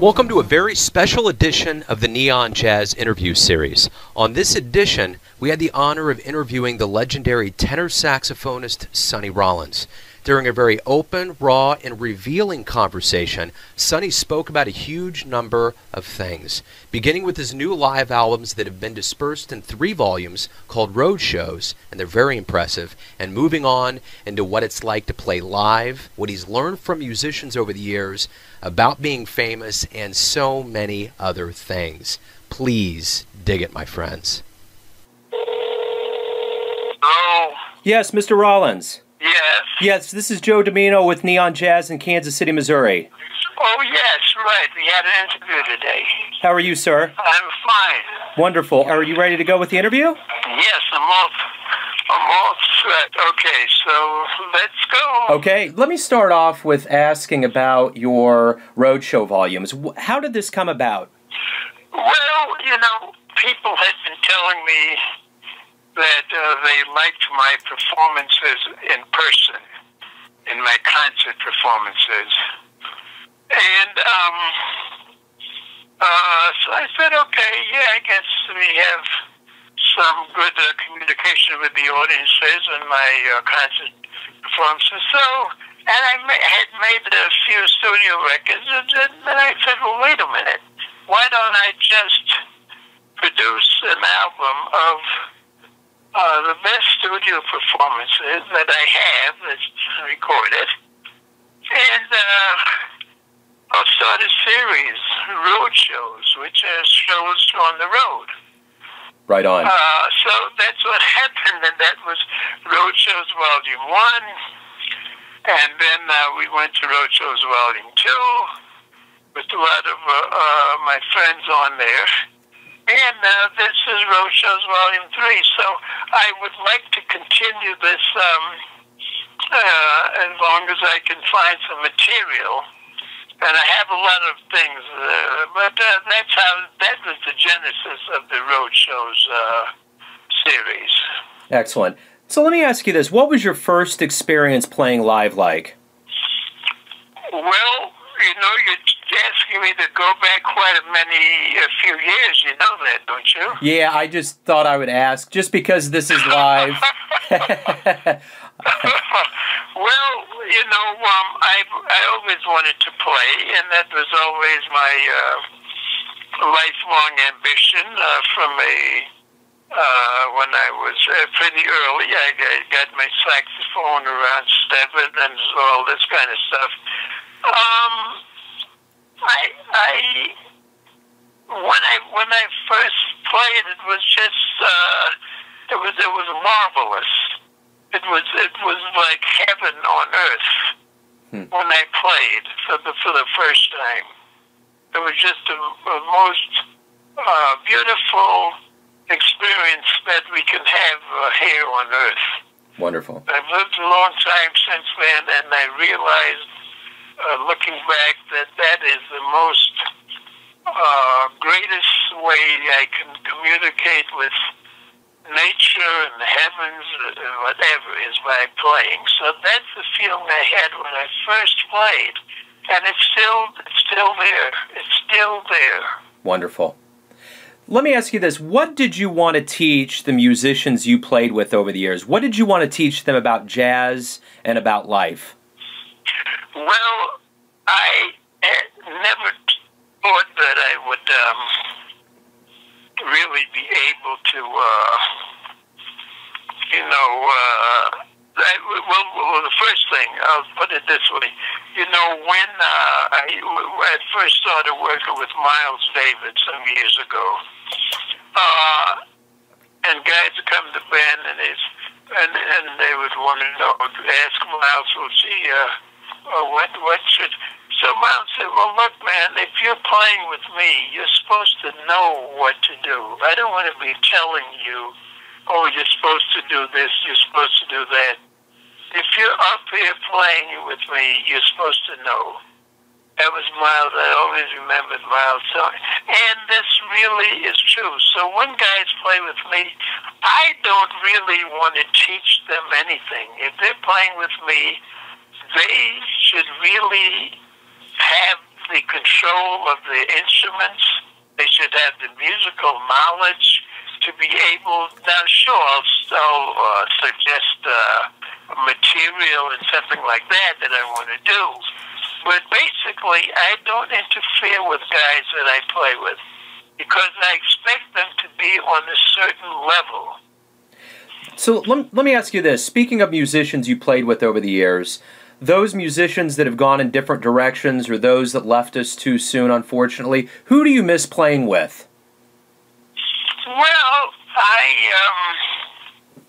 Welcome to a very special edition of the Neon Jazz interview series. On this edition, we had the honor of interviewing the legendary tenor saxophonist Sonny Rollins. During a very open, raw, and revealing conversation, Sonny spoke about a huge number of things, beginning with his new live albums that have been dispersed in three volumes called Road Shows, and they're very impressive, and moving on into what it's like to play live, what he's learned from musicians over the years, about being famous, and so many other things. Please dig it, my friends. Hello? Yes, Mr. Rollins. Yes. Yes, this is Joe Dimino with Neon Jazz in Kansas City, Missouri. Oh, yes, right. We had an interview today. How are you, sir? I'm fine. Wonderful. Are you ready to go with the interview? Yes, I'm all, I'm all set. Okay, so let's go. Okay, let me start off with asking about your roadshow volumes. How did this come about? Well, you know, people had been telling me that uh, they liked my performances in person, in my concert performances. And um, uh, so I said, okay, yeah, I guess we have some good uh, communication with the audiences in my uh, concert performances. So, and I ma- had made a few studio records, and then then I said, well, wait a minute, why don't I just produce an album of uh, the best studio performances that I have that's recorded, and uh, I'll start a series, road shows, which are shows on the road. Right on. Uh, so that's what happened, and that was Road Shows Volume 1. And then uh, we went to Roadshows Volume 2 with a lot of uh, uh, my friends on there. And uh, this is Roadshows Volume 3. So I would like to continue this um, uh, as long as I can find some material. And I have a lot of things, uh, but uh, that's how that was the genesis of the Roadshows uh, series. Excellent. So let me ask you this. What was your first experience playing live like? Well, you know, you're asking me to go back quite a many, a few years. You know that, don't you? Yeah, I just thought I would ask, just because this is live. well, you know, um, I I always wanted to play, and that was always my uh, lifelong ambition uh, from a uh, when I was uh, pretty early. I, I got my saxophone around seven and all this kind of stuff. Um, I I when I when I first played, it was just uh, it was it was marvelous. It was it was like heaven on earth Hmm. when I played for the for the first time. It was just a most uh, beautiful experience that we can have uh, here on earth. Wonderful. I've lived a long time since then, and I realized, uh, looking back, that the most uh, greatest way I can communicate with nature and the heavens, uh, whatever, is by playing. So that's the feeling I had when I first played, and it's still it's still there. It's still there. Wonderful. Let me ask you this. What did you want to teach the musicians you played with over the years? What did you want to teach them about jazz and about life? Well, I never thought that I would um, really be able to, uh, you know, uh, I, well, well, the first thing, I'll put it this way. You know, when uh, I, I first started working with Miles Davis some years ago, uh, and guys would come to band and and, and they would want to know, ask Miles, well, gee, uh, uh, what, what should, so Miles said, well, look, man, if you're playing with me, you're supposed to know what to do. I don't want to be telling you, oh, you're supposed to do this, you're supposed to do that. If you're up here playing with me, you're supposed to know. That was Miles. I always remembered Miles telling. And this really is true. So when guys play with me, I don't really want to teach them anything. If they're playing with me, they should really have the control of the instruments. They should have the musical knowledge to be able. Now, sure, I'll, uh, suggest uh, material and something like that that I want to do. But basically, I don't interfere with guys that I play with because I expect them to be on a certain level. So let, let me ask you this. Speaking of musicians you played with over the years, those musicians that have gone in different directions or those that left us too soon, unfortunately, who do you miss playing with? Well, I, um,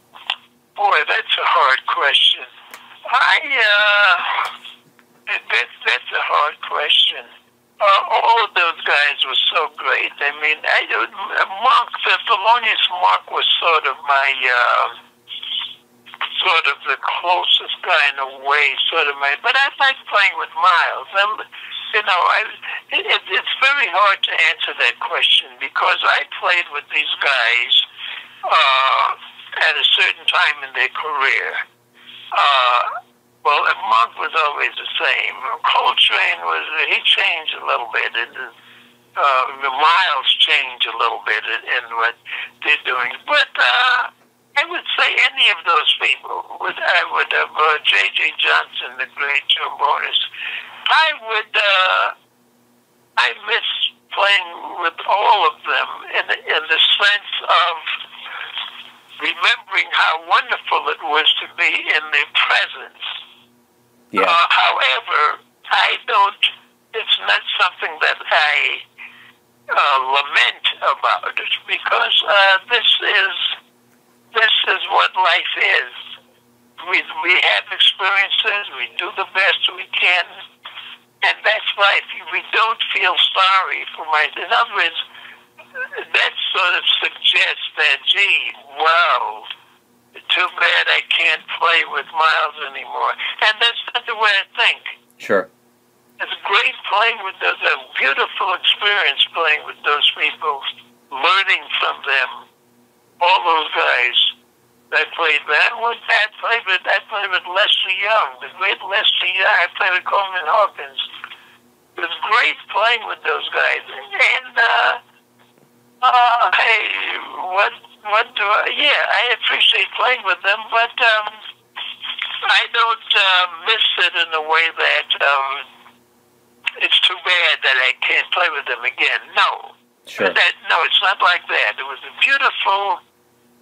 boy, that's a hard question. I, uh, that's, that's a hard question. Uh, all of those guys were so great. I mean, I Monk, the Thelonious Monk was sort of my, uh, sort of the closest in a way, sort of my. But I like playing with Miles. I'm, you know, I, it, it's very hard to answer that question because I played with these guys uh, at a certain time in their career. Uh, well, Monk was always the same. Coltrane was he changed a little bit. It, uh, Miles changed a little bit in, in what they're doing, but uh, I would say any of those people. Would I would have uh, J.J. Johnson, the great trombonist. I would. Uh, I miss playing with all of them in in the sense of remembering how wonderful it was to be in their presence yeah. Uh, however, I don't. It's not something that I uh, lament about it because uh, this is this is what life is. We we have experiences. We do the best we can, and that's life. We don't feel sorry for my. In other words, that sort of suggests that, gee, wow too bad I can't play with Miles anymore. And that's not the way I think. Sure. It's great playing with those, a beautiful experience playing with those people, learning from them. All those guys that played that was I played with I played with Lester Young, the great Lester Young. I played with Coleman Hawkins. It was great playing with those guys. And uh uh hey, what what do I, yeah, I appreciate playing with them, but um, I don't uh, miss it in a way that um, it's too bad that I can't play with them again. No. Sure. That, no, it's not like that. It was a beautiful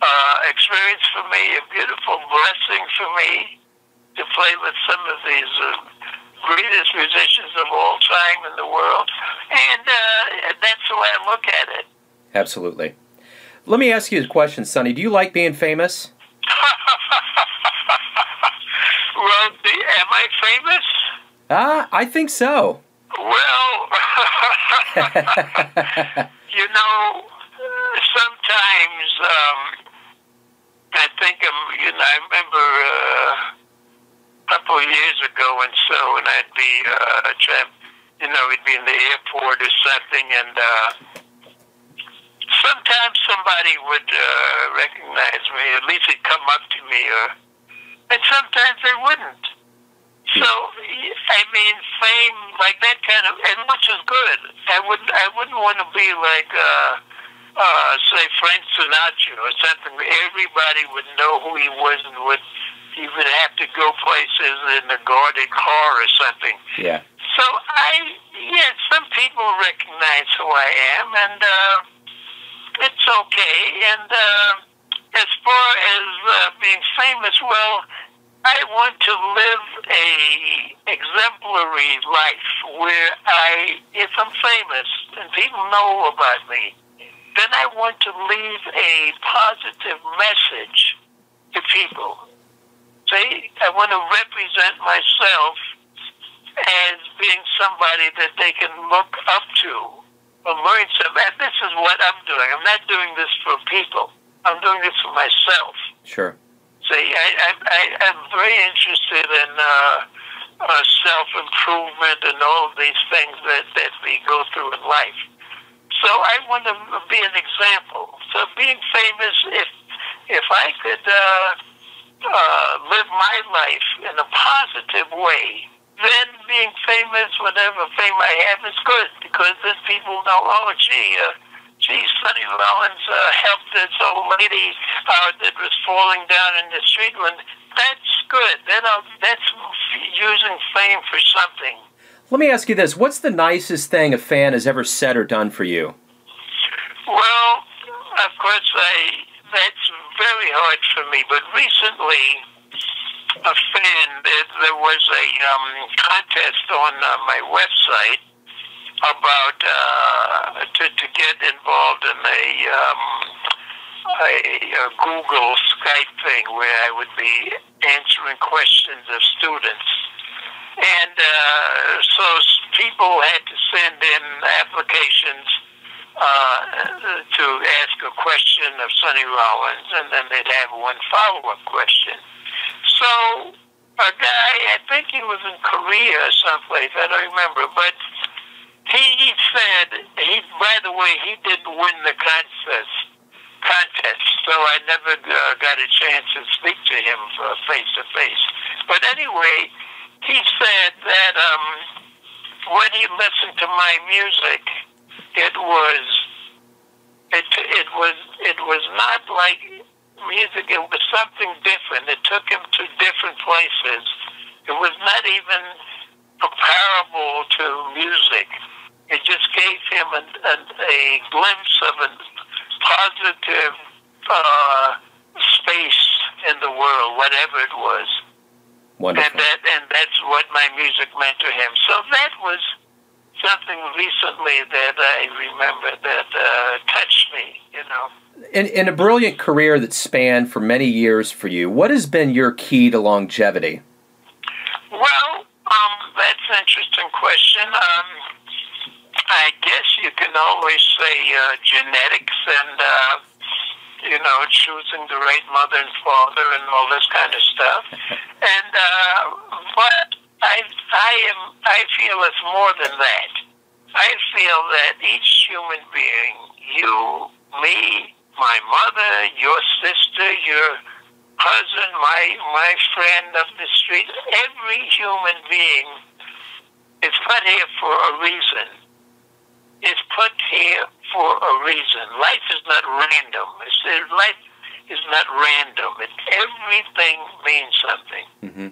uh, experience for me, a beautiful blessing for me to play with some of these uh, greatest musicians of all time in the world. And uh, that's the way I look at it. Absolutely. Let me ask you a question, Sonny. Do you like being famous? well, am I famous? Ah, I think so. Well, you know, sometimes um, I think I'm. You know, I remember uh, a couple of years ago, and so, and I'd be, uh, you know, we'd be in the airport or something, and. Uh, sometimes somebody would uh, recognize me, at least they'd come up to me, or, and sometimes they wouldn't. So I mean, fame like that kind of, and which is good. I wouldn't, I wouldn't want to be like, uh, uh, say Frank Sinatra or something. Everybody would know who he was and would he would have to go places in a guarded car or something. Yeah. So I, yeah, some people recognize who I am, and. uh it's okay. And uh, as far as uh, being famous, well, I want to live a exemplary life where I, if I'm famous and people know about me, then I want to leave a positive message to people. See, I want to represent myself as being somebody that they can look up to or learn something. And this is what I'm doing. I'm not doing this for people. I'm doing this for myself. Sure. See, I, I, I, I'm very interested in uh, uh, self improvement and all of these things that, that we go through in life. So I want to be an example. So being famous, if if I could uh, uh, live my life in a positive way, then being famous, whatever fame I have, is good because then people know, oh, gee, uh, gee, Sonny Rollins uh, helped this old lady uh, that was falling down in the street. When that's good, then I'll, that's using fame for something. Let me ask you this: What's the nicest thing a fan has ever said or done for you? Well, of course, I that's very hard for me. But recently, a fan there, there was a um, contest on uh, my website about uh, to to get involved in a, um, a, a Google Skype thing where I would be answering questions of students. And uh, so people had to send in applications uh, to ask a question of Sonny Rollins, and then they'd have one follow-up question. So a guy, I think he was in Korea or someplace, I don't remember, but he said he. By the way, he didn't win the contest. Contest, so I never uh, got a chance to speak to him face to face. But anyway, he said that um, when he listened to my music, it was it it was it was not like music. It was something different. It took him to different places. It was not even comparable to music. It just gave him a, a, a glimpse of a positive uh, space in the world, whatever it was. Wonderful. And that that's what my music meant to him. So that was something recently that I remember that uh, touched me. You know. In, in a brilliant career that spanned for many years for you, what has been your key to longevity? Well, um, that's an interesting question. Um, I guess you can always say uh, genetics and uh, you know choosing the right mother and father and all this kind of stuff. and uh, but I I am I feel it's more than that. I feel that each human being, you, me, my mother, your sister, your cousin, my my friend up the street, every human being is put here for a reason. Is put here for a reason. Life is not random. It's, life is not random. It, everything means something. Mm-hmm.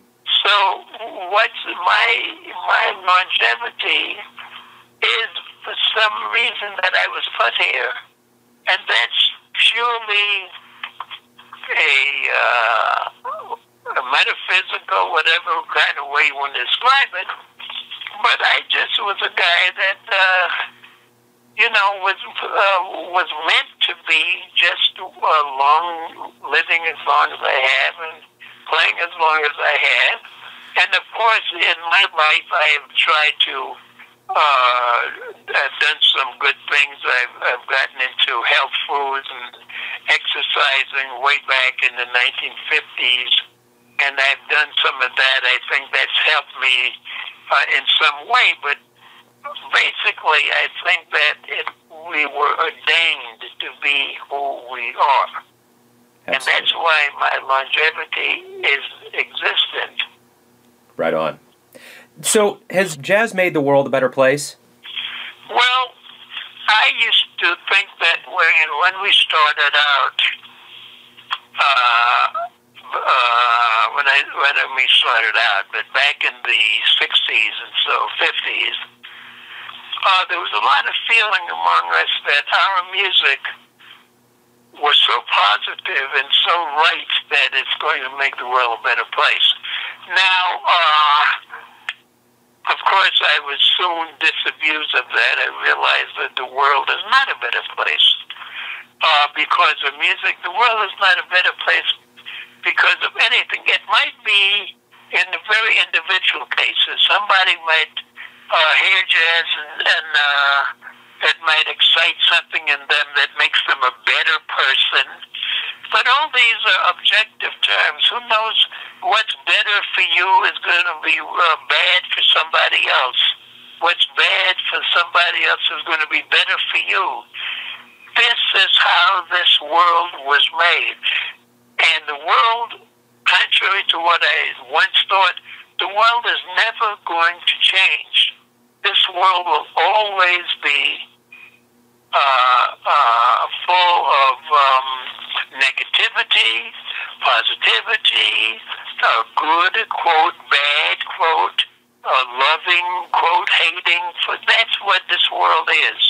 So what's my my longevity is for some reason that I was put here, and that's purely a, uh, a metaphysical, whatever kind of way you want to describe it. But I just was a guy that, uh, you know, was uh, was meant to be just uh, long, living as long as I have and playing as long as I have. And of course, in my life, I have tried to uh, I've done some good things. I've, I've gotten into health foods and exercising way back in the 1950s, and I've done some of that. I think that's helped me uh, in some way, but basically, I think that it, we were ordained to be who we are. Absolutely. And that's why my longevity is existent. Right on. So, has jazz made the world a better place? Well, I used to think that when when we started out, uh, uh, when I when we started out, but back in the '60s and so '50s, uh, there was a lot of feeling among us that our music was so positive and so right that it's going to make the world a better place. Now. Uh, of course, I was soon disabused of that. I realized that the world is not a better place uh, because of music. The world is not a better place because of anything. It might be in the very individual cases. Somebody might uh, hear jazz and, and uh, it might excite something in them that makes them a better person. But all these are objective terms. Who knows what's better for you is going to be uh, bad for somebody else. What's bad for somebody else is going to be better for you. This is how this world was made. And the world, contrary to what I once thought, the world is never going to change. This world will always be uh, uh, full of um, negativity, positivity, uh, good quote, bad quote, uh, loving quote, hating. For that's what this world is.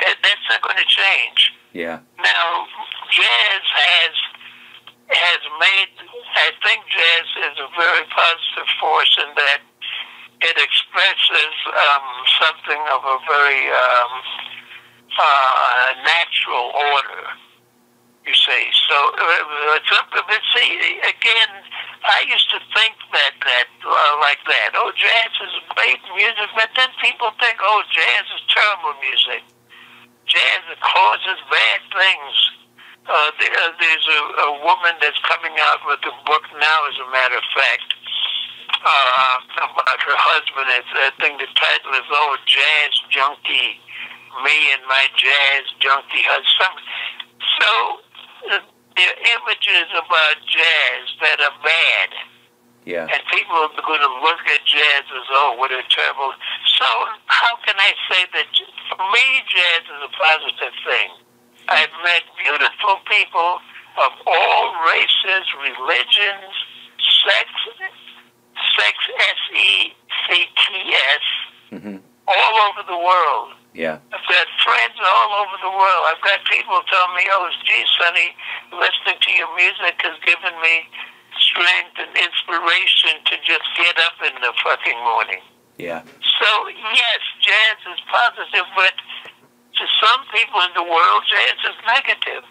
That, that's not going to change. Yeah. Now, jazz has has made. I think jazz is a very positive force in that it expresses um, something of a very um, uh, natural order. You see, so uh, but see again. I used to think that that uh, like that. Oh, jazz is great music, but then people think, oh, jazz is terrible music. Jazz causes bad things. Uh, there, there's a, a woman that's coming out with a book now, as a matter of fact, uh, about her husband. It's, I think the title is "Oh, Jazz Junkie." Me and my jazz junkie husband. So uh, there are images about jazz that are bad. Yeah. And people are going to look at jazz as, oh, what a terrible. So, how can I say that? For me, jazz is a positive thing. I've met beautiful people of all races, religions, sex, sex, S E C T S, Mm-hmm. all over the world. Yeah. I've got friends all over the world. I've got people tell me, oh, gee, Sonny, listening to your music has given me strength and inspiration to just get up in the fucking morning. Yeah. So, yes, jazz is positive, but to some people in the world, jazz is negative.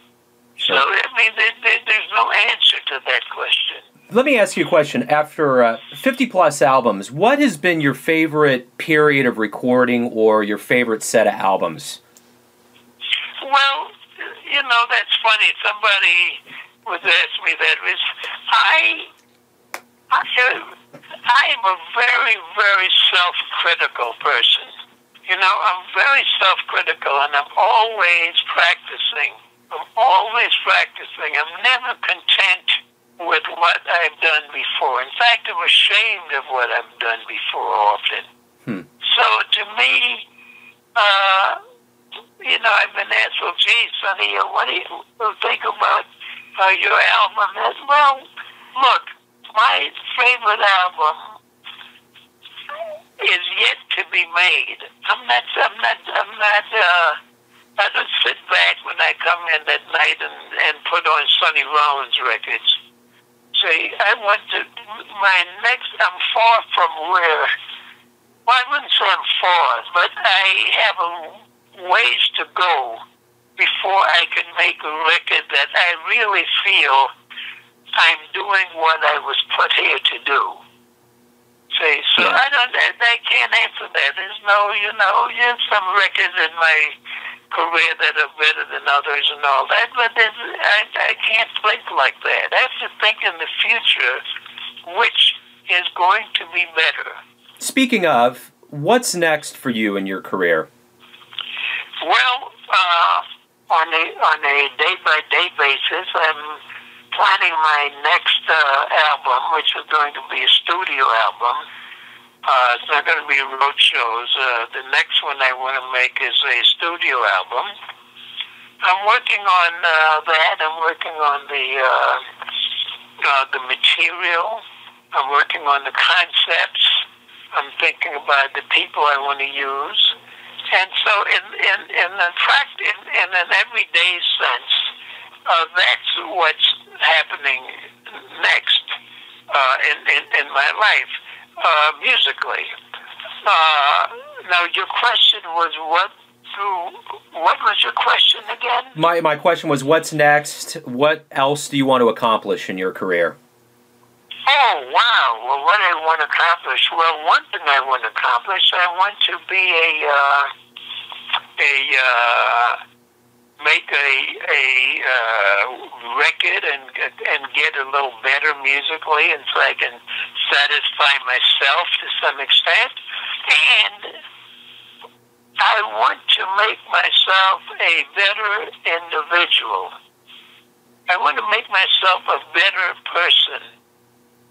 So, I mean, there, there, there's no answer to that question. Let me ask you a question. After uh, 50 plus albums, what has been your favorite period of recording or your favorite set of albums? Well, you know, that's funny. Somebody was asking me that. Was I? I I am a very, very self-critical person. You know, I'm very self-critical, and I'm always practicing. I'm always practicing. I'm never content with what I've done before. In fact, I'm ashamed of what I've done before often. Hmm. So to me, uh, you know, I've been asked, well, gee, Sonny, what do you think about uh, your album? And, well, look, my favorite album is yet to be made. I'm not, I'm not, I'm not, uh, I don't sit back when I come in at night and, and put on Sonny Rollins records. See, I want to, my next, I'm far from where, well, I wouldn't say I'm far, but I have a ways to go before I can make a record that I really feel I'm doing what I was put here to do. See, so Yeah. I don't, I, I can't answer that. There's no, you know, there's some records in my career that are better than others and all that, but I, I can't think like that. I have to think in the future which is going to be better. Speaking of, what's next for you in your career? Well, uh, on a on a day by day basis, I'm planning my next uh, album, which is going to be a studio album. Uh, it's not going to be road shows. Uh, the next one I want to make is a studio album. I'm working on uh, that. I'm working on the uh, uh, the material. I'm working on the concepts. I'm thinking about the people I want to use. And so, in in in fact, in, in an everyday sense, uh, that's what's happening next uh, in, in in my life uh, musically. Uh, now, your question was what? What was your question again? My, my question was, what's next? What else do you want to accomplish in your career? Oh wow! Well, what I want to accomplish? Well, one thing I want to accomplish, I want to be a uh, a uh, make a a uh, record and and get a little better musically, and so I can satisfy myself to some extent, and I want to make myself a better individual. I want to make myself a better person.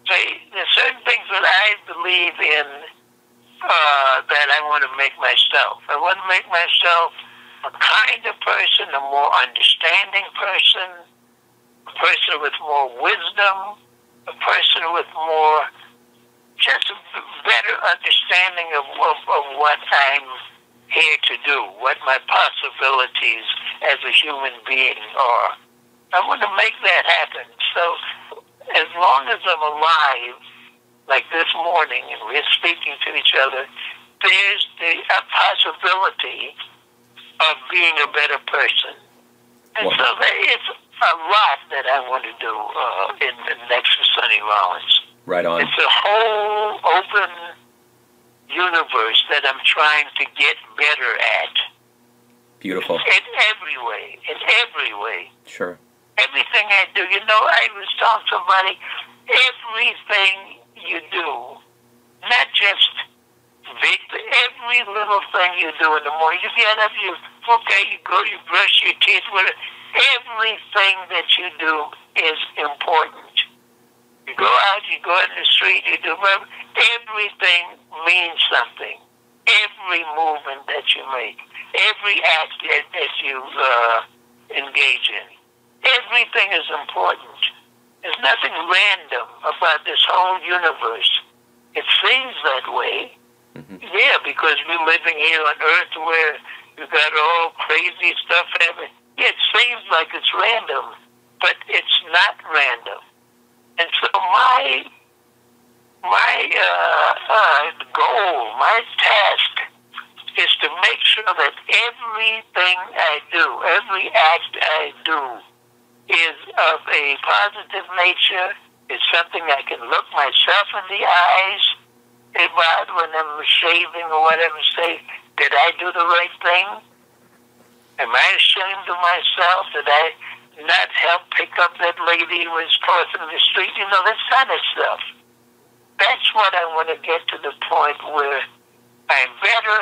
Say, there's certain things that I believe in uh, that I want to make myself. I want to make myself a kinder person, a more understanding person, a person with more wisdom, a person with more just a better understanding of, of, of what I'm here to do, what my possibilities as a human being are. I want to make that happen. So as long as I'm alive, like this morning, and we're speaking to each other, there's the possibility of being a better person. And wow. so there is a lot that I want to do uh, in the next Sonny Rollins. Right on. It's a whole open universe that I'm trying to get better at. Beautiful. In every way. In every way. Sure. Everything I do. You know, I was telling somebody, everything you do, not just every little thing you do in the morning. You get up, you, okay, you go, you brush your teeth, whatever. Everything that you do is important. You go out, you go in the street, you do whatever. Everything means something. Every movement that you make, every act that, that you uh, engage in, everything is important. There's nothing random about this whole universe. It seems that way. Mm-hmm. Yeah, because we're living here on Earth where you got all crazy stuff happening. Yeah, it seems like it's random, but it's not random. And so my my uh, uh, goal, my task, is to make sure that everything I do, every act I do, is of a positive nature. Is something I can look myself in the eyes about when I'm shaving or whatever. Say, did I do the right thing? Am I ashamed of myself? Did I not help pick up that lady who was crossing the street. You know, that kind of stuff. That's what I want to get to the point where I'm better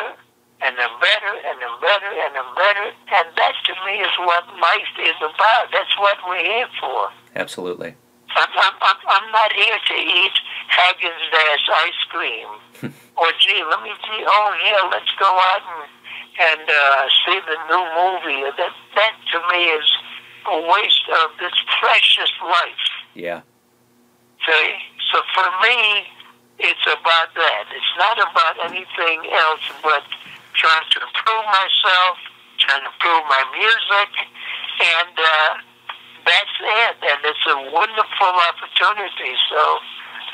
and I'm better and I'm better and I'm better. And that to me is what life is about. That's what we're here for. Absolutely. I'm, I'm, I'm, I'm not here to eat Haagen Dazs ice cream. or, gee, let me see, oh, yeah, let's go out and, and uh, see the new movie. That, that to me is a waste of this precious life. Yeah. See? So for me, it's about that. It's not about anything else but trying to improve myself, trying to improve my music, and uh, that's it. And it's a wonderful opportunity. So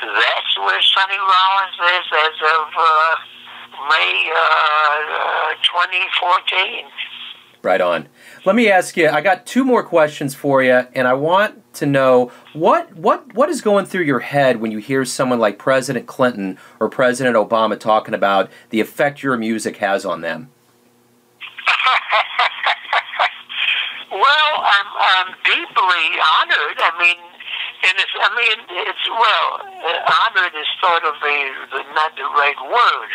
that's where Sonny Rollins is as of uh, May uh, 2014. Right on. Let me ask you. I got two more questions for you, and I want to know what what what is going through your head when you hear someone like President Clinton or President Obama talking about the effect your music has on them. well, I'm I'm deeply honored. I mean, and it's I mean it's well, honored is sort of the, the not the right word,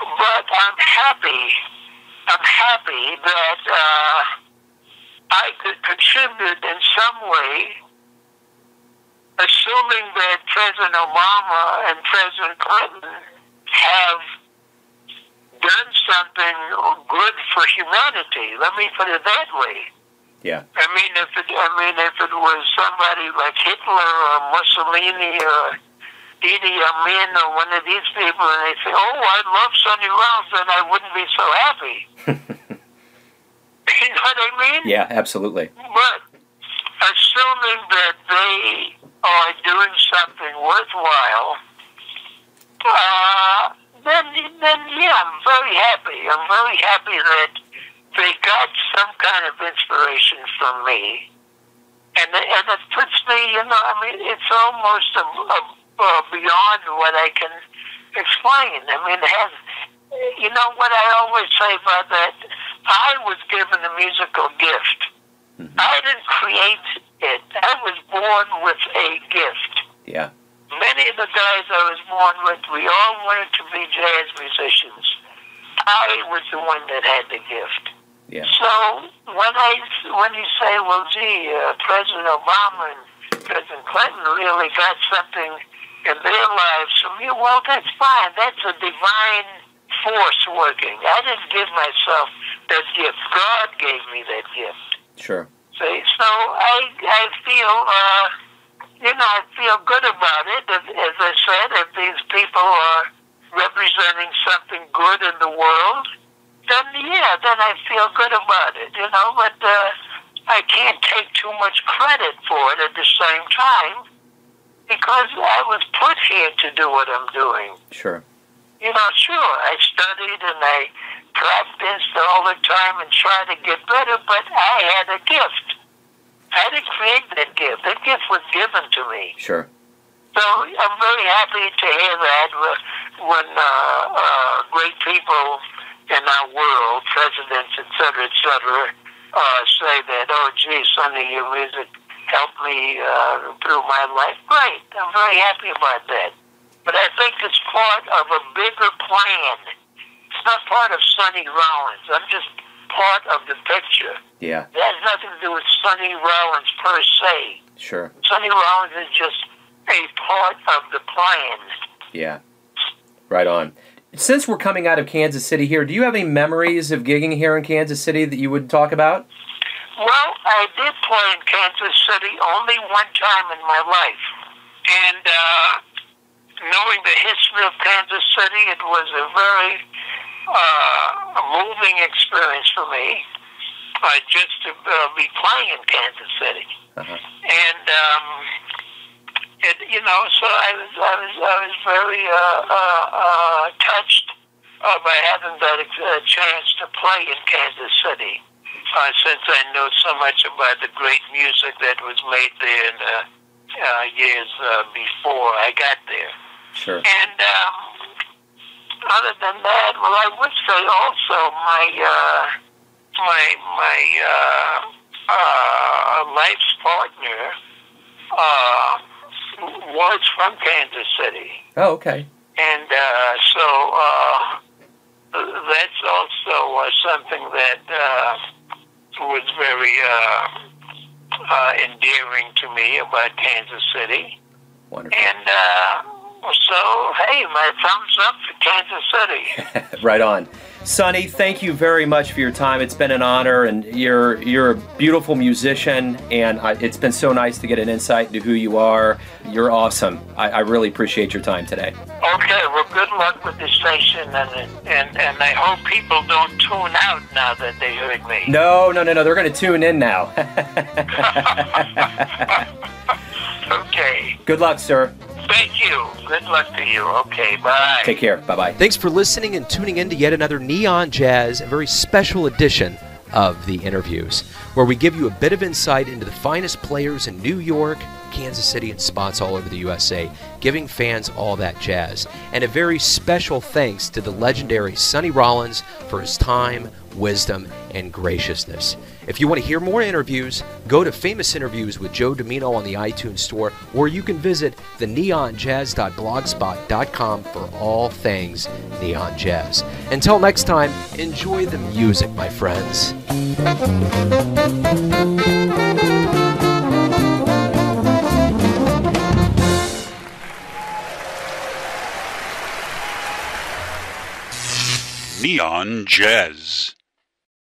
but I'm happy I'm happy that uh, I could contribute in some way, assuming that President Obama and President Clinton have done something good for humanity. Let me put it that way. Yeah. I mean, if it, I mean, if it was somebody like Hitler or Mussolini or Idi Amin or one of these people, and they say, "Oh, I love Sonny Rollins," then I wouldn't be so happy. you know what I mean? Yeah, absolutely. But assuming that they are doing something worthwhile, uh, then then yeah, I'm very happy. I'm very happy that they got some kind of inspiration from me. And, and it puts me, you know, I mean, it's almost a, a uh, beyond what I can explain. I mean, it has, you know what I always say about that? I was given a musical gift. Mm-hmm. I didn't create it. I was born with a gift. Yeah. Many of the guys I was born with, we all wanted to be jazz musicians. I was the one that had the gift. Yeah. So when I when you say, well, gee, uh, President Obama and President Clinton really got something in their lives from you, well, that's fine. That's a divine force working. I didn't give myself that gift. God gave me that gift. Sure. See, so I I feel uh, you know I feel good about it. As, as I said, if these people are representing something good in the world, then yeah, then I feel good about it. You know, but uh, I can't take too much credit for it at the same time because I was put here to do what I'm doing. Sure. You know, sure, I studied and I practiced all the time and tried to get better, but I had a gift. I didn't create that gift. That gift was given to me. Sure. So I'm very happy to hear that when uh, uh, great people in our world, presidents, et cetera, et cetera, uh, say that, oh, gee, Sonny, your music helped me uh, through my life. Great. I'm very happy about that. But I think it's part of a bigger plan. It's not part of Sonny Rollins. I'm just part of the picture. Yeah. It has nothing to do with Sonny Rollins per se. Sure. Sonny Rollins is just a part of the plan. Yeah. Right on. Since we're coming out of Kansas City here, do you have any memories of gigging here in Kansas City that you would talk about? Well, I did play in Kansas City only one time in my life. And uh, knowing the history of Kansas City, it was a very uh, moving experience for me uh, just to uh, be playing in Kansas City. Uh-huh. And, um, it, you know, so I was, I was, I was very uh, uh, uh, touched uh, by having that uh, chance to play in Kansas City uh, since I know so much about the great music that was made there in the uh, years uh, before I got there. Sure. And um, other than that, well, I would say also my uh, my my uh, uh, life's partner uh, was from Kansas City, Oh, okay. and uh, so uh, that's also uh, something that uh, was very uh, uh, endearing to me about Kansas City. Wonderful. And uh, so, hey, my thumbs up for Kansas City. right on. Sonny, thank you very much for your time. It's been an honor, and you're you're a beautiful musician, and I, it's been so nice to get an insight into who you are. You're awesome. I, I really appreciate your time today. Okay, well, good luck with the station, and and and I hope people don't tune out now that they heard me. No, no, no, no. They're going to tune in now. Okay, Good luck, sir. Thank you. Good luck to you. Okay, bye. Take care. Bye bye. Thanks for listening and tuning in to yet another Neon Jazz, a very special edition of the interviews, where we give you a bit of insight into the finest players in New York, Kansas City, and spots all over the USA, giving fans all that jazz. And a very special thanks to the legendary Sonny Rollins for his time, wisdom, and graciousness. If you want to hear more interviews, go to Famous Interviews with Joe Dimino on the iTunes Store, or you can visit the neonjazz.blogspot.com for all things neon jazz. Until next time, enjoy the music, my friends. Neon Jazz.